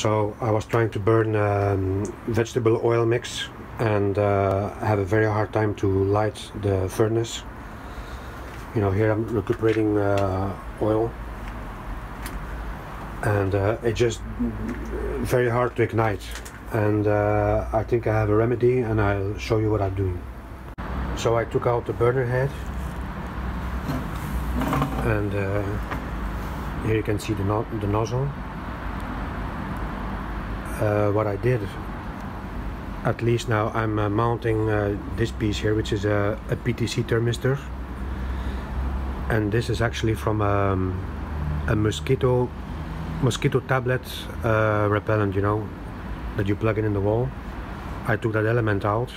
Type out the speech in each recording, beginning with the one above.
So I was trying to burn um, vegetable oil mix and uh, have a very hard time to light the furnace. You know, here I'm recuperating uh, oil and uh, it's just very hard to ignite. And uh, I think I have a remedy and I'll show you what I'm doing. So I took out the burner head and uh, here you can see the, no the nozzle uh, what I did. At least now I'm uh, mounting uh, this piece here which is a, a, PTC thermistor. And this is actually from um, a mosquito mosquito tablet uh, repellent you know that you plug in in the wall. I took that element out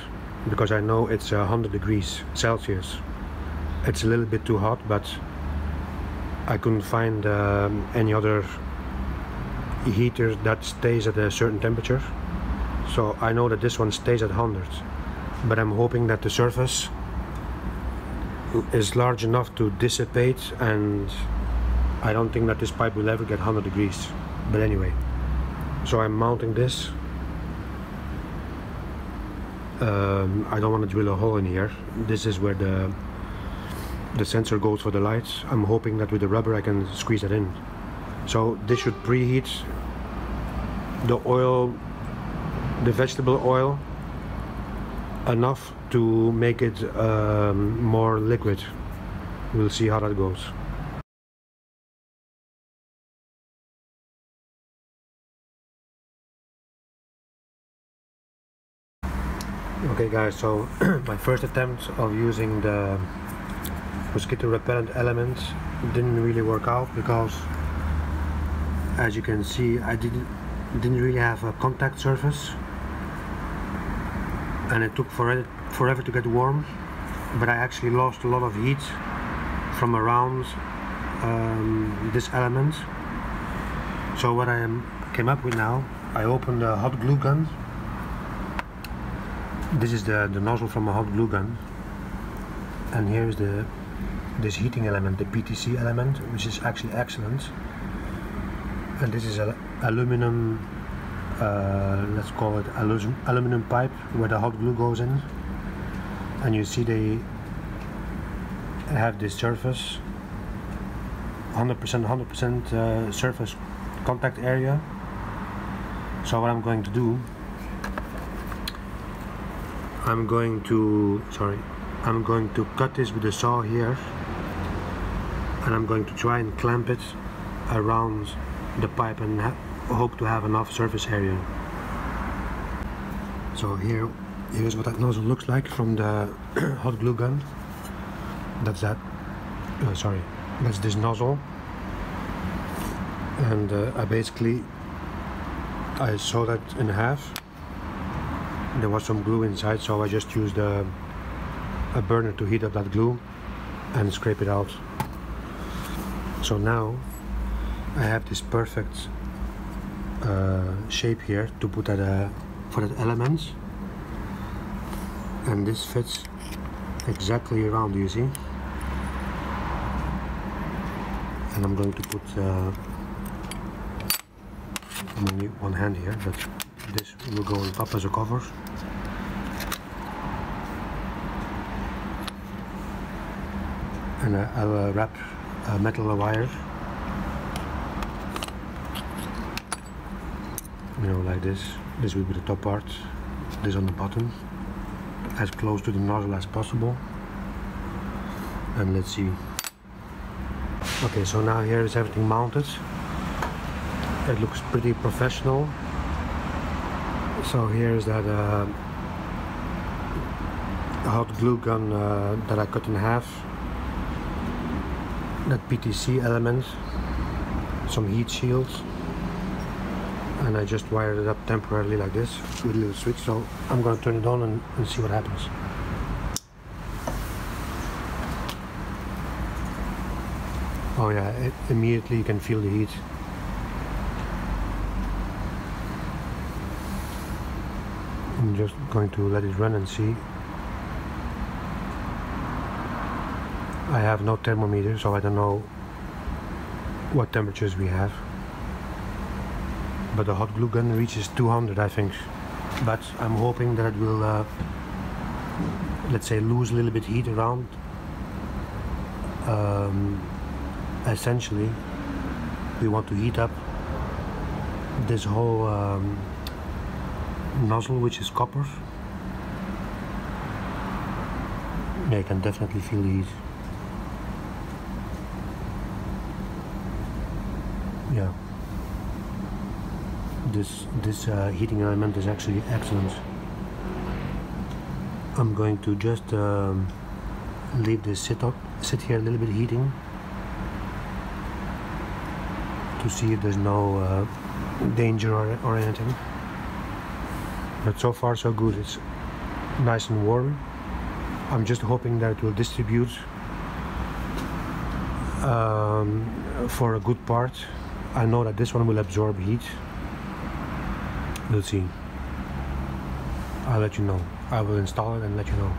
because I know it's 100 degrees Celsius. It's a little bit too hot but I couldn't find um, any other heater that stays at a certain temperature. So I know that this one stays at 100 but I'm hoping that the surface is large enough to dissipate and I don't think that this pipe will ever get 100 degrees. But anyway so I'm mounting this. Um, I don't want to drill a hole in here. This is where the the sensor goes for the lights. I'm hoping that with the rubber I can squeeze it in so this should preheat the oil the vegetable oil enough to make it um, more liquid. We'll see how that goes. Okay guys so my first attempt of using the mosquito repellent element didn't really work out because as you can see I didn't didn't really have a contact surface. And it took forever, forever to get warm. But I actually lost a lot of heat from around um, this element. So what I am, came up with now I opened a hot glue gun. This is the, the nozzle from a hot glue gun. And here is the this heating element, the PTC element, which is actually excellent. And this is an aluminum, uh, let's call it alu aluminum pipe where the hot glue goes in. And you see they have this surface, 100% 100% uh, surface contact area. So what I'm going to do, I'm going to, sorry, I'm going to cut this with a saw here and I'm going to try and clamp it around the pipe and hope to have enough surface area. So here, here's what that nozzle looks like from the hot glue gun. That's that, uh, sorry, that's this nozzle. And uh, I basically, I saw that in half. There was some glue inside, so I just used a, a burner to heat up that glue and scrape it out. So now I have this perfect uh, shape here to put that uh, for that element and this fits exactly around you see? And I'm going to put uh, only one hand here but this will go on top as a cover. And I'll wrap a metal wire you know like this this will be the top part. This on the bottom. As close to the nozzle as possible. And let's see. Okay so now here is everything mounted. It looks pretty professional. So here is that uh, hot glue gun uh, that I cut in half. That PTC element, some heat shields, and I just wired it up temporarily like this with a little switch. So I'm going to turn it on and, and see what happens. Oh yeah, it, immediately you can feel the heat. I'm just going to let it run and see I have no thermometer so I don't know what temperatures we have but the hot glue gun reaches 200 I think. But I'm hoping that it will uh, let's say lose a little bit heat around um, essentially. We want to heat up this whole um, nozzle which is copper. Yeah you can definitely feel the heat yeah this this uh, heating element is actually excellent. I'm going to just um, leave this sit up sit here a little bit heating to see if there's no uh, danger or, or anything. But so far so good. It's nice and warm. I'm just hoping that it will distribute um, for a good part. I know that this one will absorb heat we'll see. I'll let you know. I will install it and let you know